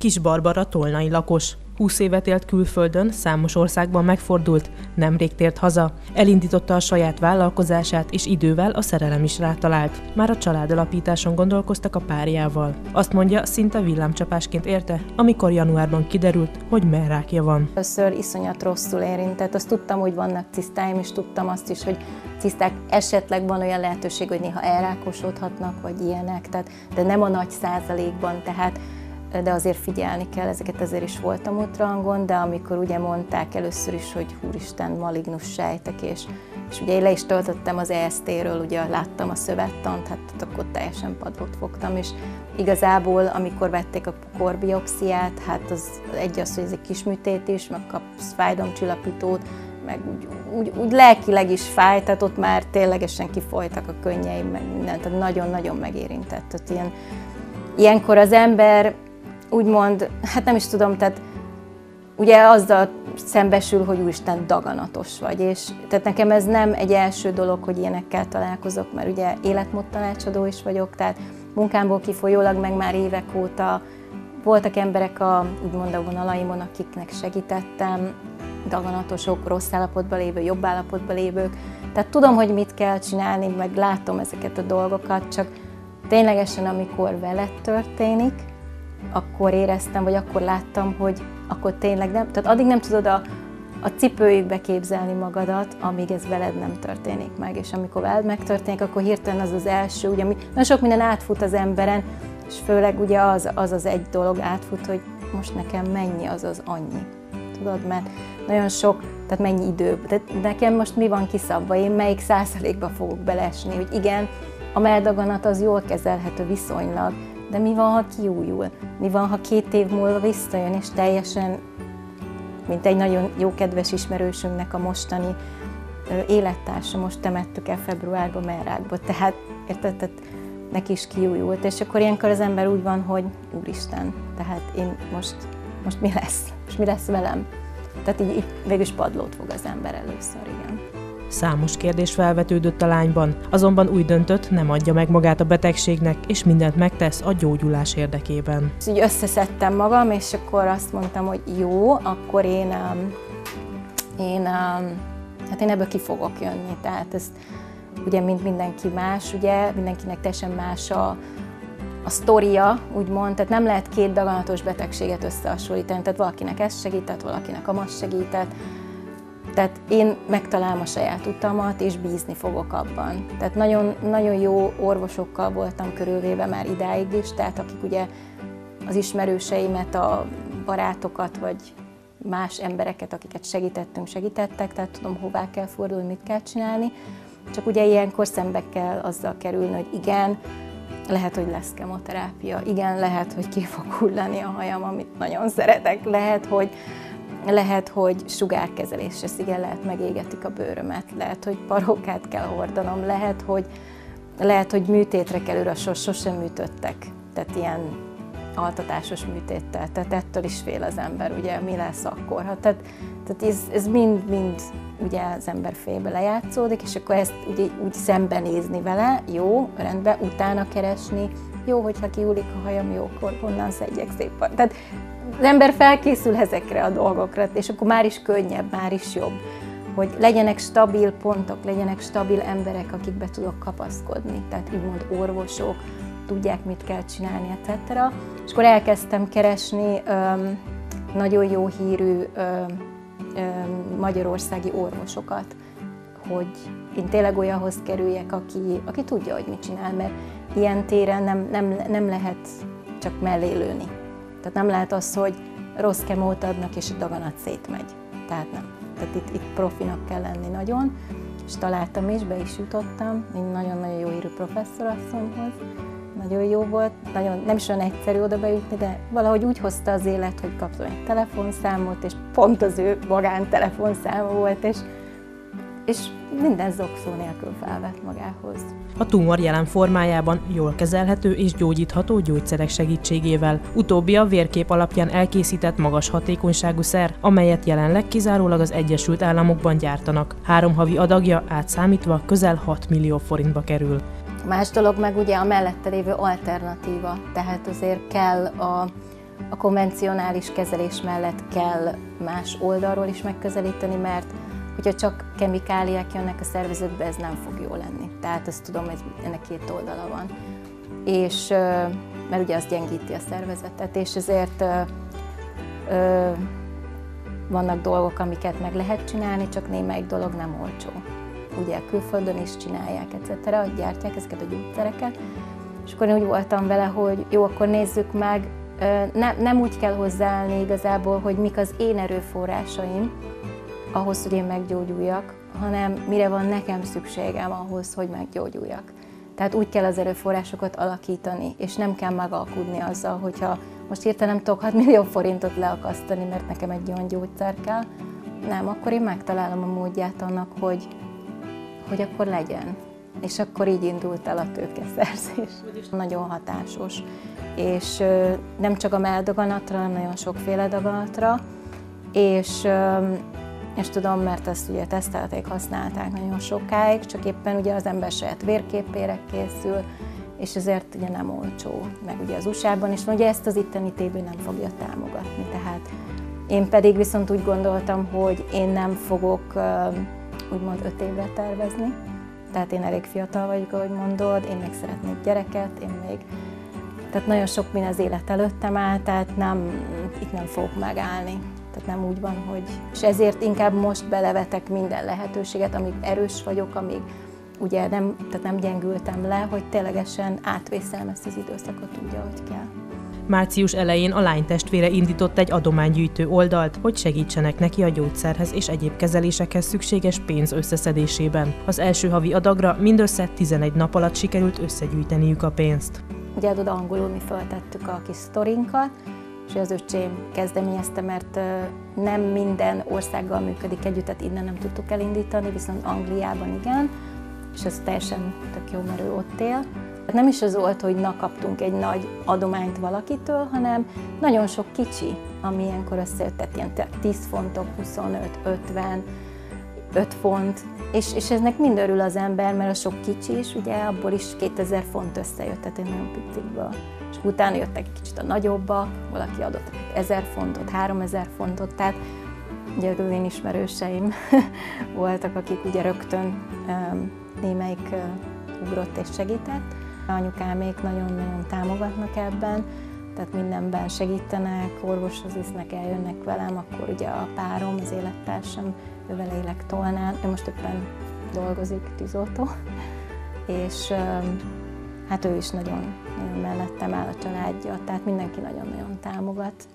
Kis Barbara tolnai lakos. 20 évet élt külföldön, számos országban megfordult, nemrég tért haza. Elindította a saját vállalkozását, és idővel a szerelem is rátalált. Már a családalapításon gondolkoztak a párjával. Azt mondja, szinte villámcsapásként érte, amikor januárban kiderült, hogy merrákja van. Először iszonyat rosszul érintett. Azt tudtam, hogy vannak cisztáim, és tudtam azt is, hogy ciszták esetleg van olyan lehetőség, hogy néha elrákosodhatnak, vagy ilyenek, tehát, de nem a nagy százalékban, tehát de azért figyelni kell, ezeket ezért is voltam ultrahangon, de amikor ugye mondták először is, hogy húristen, malignus sejtek, és, és ugye én le is töltöttem az EST-ről, ugye láttam a szövettant, hát akkor teljesen padlót fogtam, és igazából, amikor vették a korbiopsziát, hát az egy az, hogy ez egy kisműtét is, meg kapsz fájdalomcsillapítót, meg úgy, úgy, úgy lelkileg is fáj, tehát ott már ténylegesen kifolytak a könnyeim, meg mindent, tehát nagyon-nagyon megérintett. Tehát ilyen, ilyenkor az ember úgymond, hát nem is tudom, tehát ugye azzal szembesül, hogy úristen daganatos vagy, és tehát nekem ez nem egy első dolog, hogy ilyenekkel találkozok, mert ugye életmód tanácsadó is vagyok, tehát munkámból kifolyólag meg már évek óta voltak emberek a, úgymond a vonalaimon, akiknek segítettem, daganatosok, rossz állapotban lévő, jobb állapotban lévők. Tehát tudom, hogy mit kell csinálni, meg látom ezeket a dolgokat, csak ténylegesen, amikor veled történik, akkor éreztem, vagy akkor láttam, hogy akkor tényleg nem, tehát addig nem tudod a, a cipőjükbe képzelni magadat, amíg ez veled nem történik meg. És amikor veled megtörténik, akkor hirtelen az az első, ugye nagyon sok minden átfut az emberen, és főleg ugye az az, az egy dolog átfut, hogy most nekem mennyi az az annyi. Tudod, mert nagyon sok, tehát mennyi idő, tehát nekem most mi van kiszabva, én melyik százalékba fogok belesni, hogy igen, a meldaganat az jól kezelhető viszonylag, de mi van, ha kiújul? Mi van, ha két év múlva visszajön, és teljesen, mint egy nagyon jó kedves ismerősünknek a mostani élettársa, most temettük el februárban Merrákba, tehát érted, tehát neki is kiújult, és akkor ilyenkor az ember úgy van, hogy úristen, tehát én most, most mi lesz? Most mi lesz velem? Tehát így, így végül padlót fog az ember először, igen. Számos kérdés felvetődött a lányban, azonban úgy döntött, nem adja meg magát a betegségnek, és mindent megtesz a gyógyulás érdekében. Így összeszedtem magam, és akkor azt mondtam, hogy jó, akkor én, én, hát én ebből ki fogok jönni. Tehát ezt ugye, mint mindenki más, ugye, mindenkinek teljesen más a, a sztoria, úgymond, tehát nem lehet két daganatos betegséget összehasonlítani, tehát valakinek ez segített, valakinek amaz segített, tehát én megtalálom a saját utamat, és bízni fogok abban. Tehát nagyon, nagyon jó orvosokkal voltam körülvéve már idáig is, tehát akik ugye az ismerőseimet, a barátokat, vagy más embereket, akiket segítettünk, segítettek, tehát tudom, hová kell fordulni, mit kell csinálni. Csak ugye ilyenkor szembe kell azzal kerülni, hogy igen, lehet, hogy lesz kemoterápia, igen, lehet, hogy ki fog hullani a hajam, amit nagyon szeretek, lehet, hogy lehet, hogy sugárkezelésre igen, lehet megégetik a bőrömet, lehet, hogy parókát kell hordanom, lehet, hogy, lehet, hogy műtétre kell ura, sos, sosem műtöttek, tehát ilyen altatásos műtéttel, tehát ettől is fél az ember, ugye mi lesz akkor. Hát, tehát, tehát ez, mind, mind ugye az ember félbe lejátszódik, és akkor ezt ugye, úgy szembenézni vele, jó, rendben, utána keresni, jó, hogyha kiúlik a hajam, jó, akkor honnan szedjek szépen. Tehát az ember felkészül ezekre a dolgokra, és akkor már is könnyebb, már is jobb, hogy legyenek stabil pontok, legyenek stabil emberek, akikbe tudok kapaszkodni, tehát úgymond orvosok, tudják, mit kell csinálni, etc. És akkor elkezdtem keresni öm, nagyon jó hírű öm, öm, magyarországi orvosokat, hogy én tényleg olyanhoz kerüljek, aki, aki tudja, hogy mit csinál, mert ilyen téren nem, nem, nem lehet csak mellé lőni. Tehát nem lehet az, hogy rossz kemót adnak, és a daganat szétmegy. Tehát nem. Tehát itt, itt profinak kell lenni nagyon, és találtam is, be is jutottam, egy nagyon-nagyon jó írő professzorasszonyhoz. Nagyon jó volt, nagyon, nem is olyan egyszerű oda bejutni, de valahogy úgy hozta az élet, hogy kaptam egy telefonszámot, és pont az ő magán telefonszáma volt, és és minden zokszó nélkül felvett magához. A tumor jelen formájában jól kezelhető és gyógyítható gyógyszerek segítségével. Utóbbi a vérkép alapján elkészített magas hatékonyságú szer, amelyet jelenleg kizárólag az Egyesült Államokban gyártanak. Három havi adagja átszámítva közel 6 millió forintba kerül. Más dolog meg ugye a mellette lévő alternatíva, tehát azért kell a a konvencionális kezelés mellett kell más oldalról is megközelíteni, mert hogyha csak kemikáliák jönnek a szervezetbe, ez nem fog jó lenni. Tehát ezt tudom, hogy ennek két oldala van. És mert ugye az gyengíti a szervezetet, és ezért ö, vannak dolgok, amiket meg lehet csinálni, csak némelyik dolog nem olcsó. Ugye külföldön is csinálják, etc., gyártják ezeket a gyógyszereket, és akkor én úgy voltam vele, hogy jó, akkor nézzük meg, ne, nem úgy kell hozzáállni igazából, hogy mik az én erőforrásaim ahhoz, hogy én meggyógyuljak, hanem mire van nekem szükségem ahhoz, hogy meggyógyuljak. Tehát úgy kell az erőforrásokat alakítani, és nem kell megalkudni azzal, hogyha most hirtelen nem tudok 6 millió forintot leakasztani, mert nekem egy olyan gyógyszer kell. Nem, akkor én megtalálom a módját annak, hogy, hogy akkor legyen. És akkor így indult el a tőkeszerzés. Nagyon hatásos. És nem csak a meldaganatra, hanem nagyon sokféle daganatra. És és tudom, mert ezt ugye tesztelték, használták nagyon sokáig, csak éppen ugye az ember saját vérképére készül, és ezért ugye nem olcsó, meg ugye az USA-ban is, ugye ezt az itteni tévé nem fogja támogatni, tehát én pedig viszont úgy gondoltam, hogy én nem fogok úgymond öt évre tervezni, tehát én elég fiatal vagyok, ahogy mondod, én még szeretnék gyereket, én még tehát nagyon sok minden az élet előttem áll, tehát nem, itt nem fogok megállni. Tehát nem úgy van, hogy... És ezért inkább most belevetek minden lehetőséget, amíg erős vagyok, amíg ugye nem, tehát nem gyengültem le, hogy ténylegesen átvészelem ezt az időszakot úgy, ahogy kell. Március elején a lány testvére indított egy adománygyűjtő oldalt, hogy segítsenek neki a gyógyszerhez és egyéb kezelésekhez szükséges pénz összeszedésében. Az első havi adagra mindössze 11 nap alatt sikerült összegyűjteniük a pénzt. Ugye oda angolul mi feltettük a kis sztorinkat, és az öcsém kezdeményezte, mert nem minden országgal működik együtt, tehát innen nem tudtuk elindítani, viszont Angliában igen, és ez teljesen tök jó, mert ő ott él. Hát nem is az volt, hogy na kaptunk egy nagy adományt valakitől, hanem nagyon sok kicsi, ami ilyenkor összejött, tehát ilyen 10 fontok, 25, 50, 5 font, és, és eznek mind örül az ember, mert a sok kicsi is, ugye abból is 2000 font összejött, tehát egy nagyon picikből utána jöttek egy kicsit a nagyobbak, valaki adott 1000 fontot, 3000 fontot, tehát ugye én ismerőseim voltak, akik ugye rögtön némelyik ugrott és segített. Anyukámék nagyon-nagyon támogatnak ebben, tehát mindenben segítenek, orvoshoz visznek, eljönnek velem, akkor ugye a párom, az élettársam, ővel élek tolnán, ő most éppen dolgozik tűzoltó, és hát ő is nagyon, nagyon mellettem áll a családja, tehát mindenki nagyon-nagyon támogat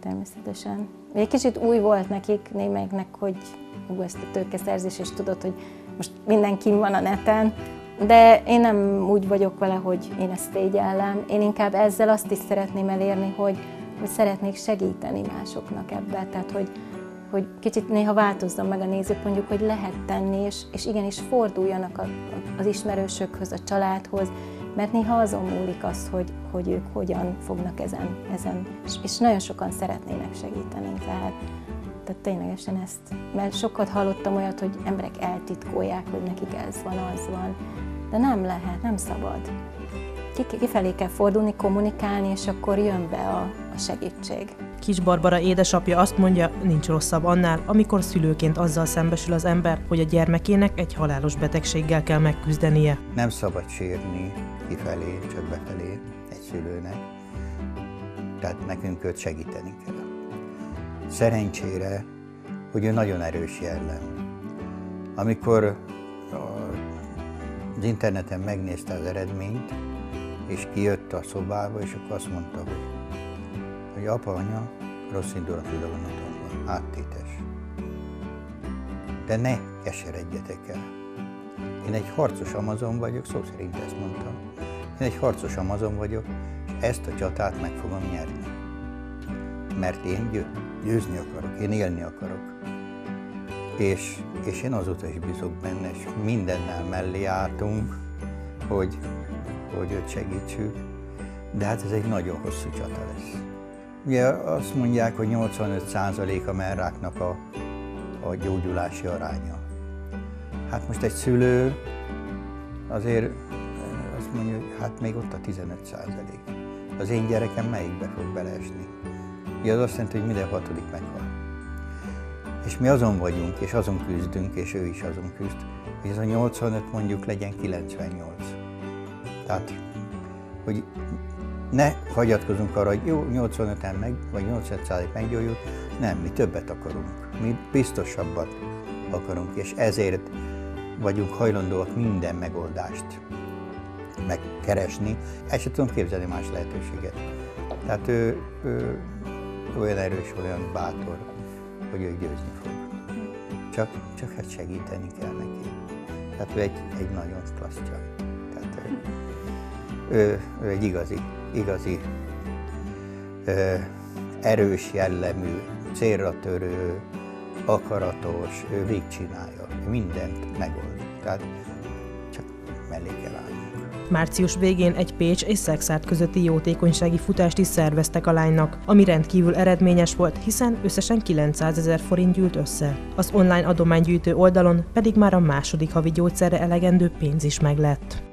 természetesen. Egy kicsit új volt nekik, némelyiknek, hogy ú, ezt a tőkeszerzés, és tudod, hogy most mindenki van a neten, de én nem úgy vagyok vele, hogy én ezt szégyellem. Én inkább ezzel azt is szeretném elérni, hogy, hogy szeretnék segíteni másoknak ebbe. Tehát, hogy, hogy kicsit néha változzon meg a nézőpontjuk, hogy lehet tenni, és, és igenis forduljanak a, az ismerősökhöz, a családhoz, mert néha azon múlik az, hogy, hogy ők hogyan fognak ezen, ezen és, és nagyon sokan szeretnének segíteni, tehát, tehát ténylegesen ezt, mert sokat hallottam olyat, hogy emberek eltitkolják, hogy nekik ez van, az van, de nem lehet, nem szabad. Kifelé kell fordulni, kommunikálni, és akkor jön be a, a segítség. Kis Barbara édesapja azt mondja, nincs rosszabb annál, amikor szülőként azzal szembesül az ember, hogy a gyermekének egy halálos betegséggel kell megküzdenie. Nem szabad sírni kifelé, csak befelé egy szülőnek. Tehát nekünk őt segíteni kell. Szerencsére, hogy ő nagyon erős jellem. Amikor az interneten megnézte az eredményt, és kijött a szobába, és akkor azt mondta, hogy hogy apa, anya rossz indulatú daganaton van, áttétes. De ne keseredjetek el. Én egy harcos Amazon vagyok, szó szerint ezt mondtam. Én egy harcos Amazon vagyok, és ezt a csatát meg fogom nyerni. Mert én győzni akarok, én élni akarok. És, és én azóta is bízok benne, és mindennel mellé álltunk, hogy, hogy őt segítsük. De hát ez egy nagyon hosszú csata lesz. Ugye azt mondják, hogy 85% a merráknak a, a gyógyulási aránya. Hát most egy szülő azért azt mondja, hogy hát még ott a 15 százalék. az én gyerekem melyikbe fog beleesni. Ugye az azt jelenti, hogy minden hatodik meghal. És mi azon vagyunk, és azon küzdünk, és ő is azon küzd, hogy ez a 85 mondjuk legyen 98. Tehát, hogy ne hagyatkozunk arra, hogy jó, 85-en meg, vagy 85 meggyógyult, nem, mi többet akarunk. Mi biztosabbat akarunk, és ezért vagyunk hajlandóak minden megoldást megkeresni. El sem tudom képzelni más lehetőséget. Tehát ő, ő olyan erős, olyan bátor, hogy ő győzni fog. Csak, csak hát segíteni kell neki. Tehát ő egy, egy nagyon klassz csaj. Tehát ő, ő, ő egy igazi, igazi ö, erős jellemű, célra törő, akaratos, ő végcsinálja, mindent megold. Tehát csak mellé kell állnunk. Március végén egy Pécs és Szexárd közötti jótékonysági futást is szerveztek a lánynak, ami rendkívül eredményes volt, hiszen összesen 900 ezer forint gyűlt össze. Az online adománygyűjtő oldalon pedig már a második havi gyógyszerre elegendő pénz is meglett.